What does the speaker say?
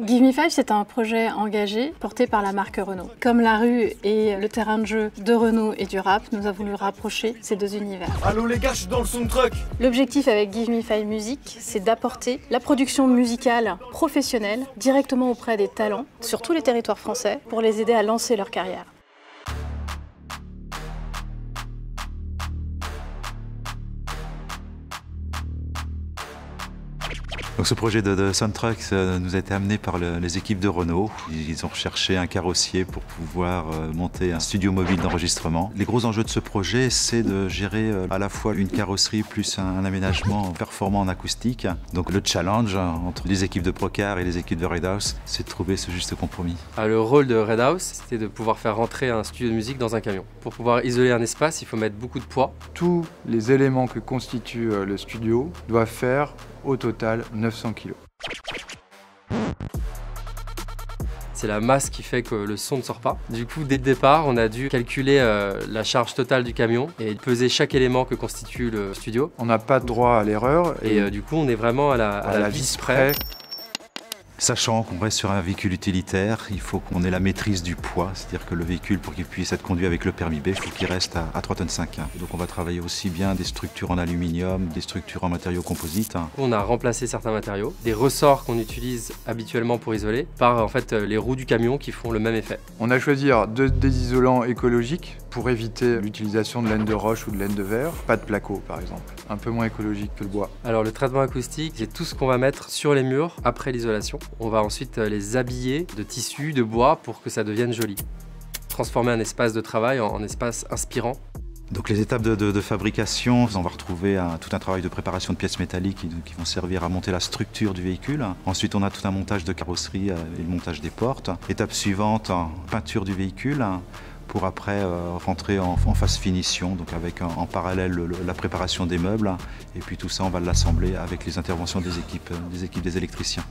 Give Me Five, c'est un projet engagé porté par la marque Renault. Comme la rue et le terrain de jeu de Renault et du rap, nous avons voulu rapprocher ces deux univers. Allô les gars, je suis dans le soundtrack L'objectif avec Give Me Five Music, c'est d'apporter la production musicale professionnelle directement auprès des talents sur tous les territoires français pour les aider à lancer leur carrière. Donc ce projet de, soundtrack nous a été amené par les équipes de Renault. Ils ont recherché un carrossier pour pouvoir euh, monter un studio mobile d'enregistrement. Les gros enjeux de ce projet, c'est de gérer euh, à la fois une carrosserie plus un, aménagement performant en acoustique. Donc le challenge entre les équipes de Procar et les équipes de Red House, c'est de trouver ce juste compromis. Ah, le rôle de Red House, c'était de pouvoir faire rentrer un studio de musique dans un camion. Pour pouvoir isoler un espace, il faut mettre beaucoup de poids. Tous les éléments que constitue euh, le studio doivent faire au total 900 kg. C'est la masse qui fait que le son ne sort pas. Du coup, dès le départ, on a dû calculer euh, la charge totale du camion et peser chaque élément que constitue le studio. On n'a pas de droit à l'erreur. Et, euh, du coup, on est vraiment à la, à la vis près. Sachant qu'on reste sur un véhicule utilitaire, il faut qu'on ait la maîtrise du poids, c'est-à-dire que le véhicule, pour qu'il puisse être conduit avec le permis B, il faut qu'il reste à, 3,5 tonnes. Donc on va travailler aussi bien des structures en aluminium, des structures en matériaux composites. On a remplacé certains matériaux, des ressorts qu'on utilise habituellement pour isoler, par en fait les roues du camion qui font le même effet. On a choisi des isolants écologiques pour éviter l'utilisation de laine de roche ou de laine de verre. Pas de placo par exemple, un peu moins écologique que le bois. Alors le traitement acoustique, c'est tout ce qu'on va mettre sur les murs après l'isolation. On va ensuite euh, les habiller de tissu, de bois pour que ça devienne joli. Transformer un espace de travail en, espace inspirant. Donc les étapes de, fabrication, on va retrouver tout un travail de préparation de pièces métalliques qui, qui, vont servir à monter la structure du véhicule. Ensuite on a tout un montage de carrosserie euh, et le montage des portes. Étape suivante, peinture du véhicule pour après euh, rentrer en, phase finition, donc avec en, parallèle la préparation des meubles, et puis tout ça on va l'assembler avec les interventions des équipes, des équipes des électriciens.